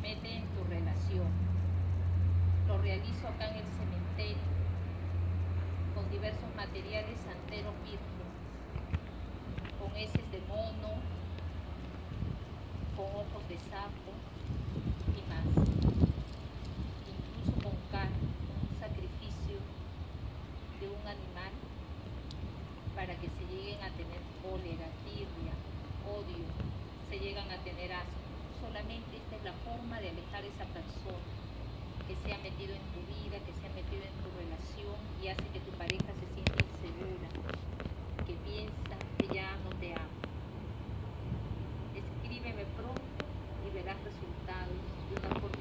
mete en tu relación. Lo realizo acá en el cementerio, con diversos materiales santeros vírgenes, con heces de mono, con ojos de sapo y más. Incluso con carne, un sacrificio de un animal para que se lleguen a tener cólera, tirria, odio, se llegan a tener asco. Solamente la forma de alejar a esa persona que se ha metido en tu vida, que se ha metido en tu relación y hace que tu pareja se sienta insegura, que piensa que ya no te ama. Escríbeme pronto y verás resultados de una forma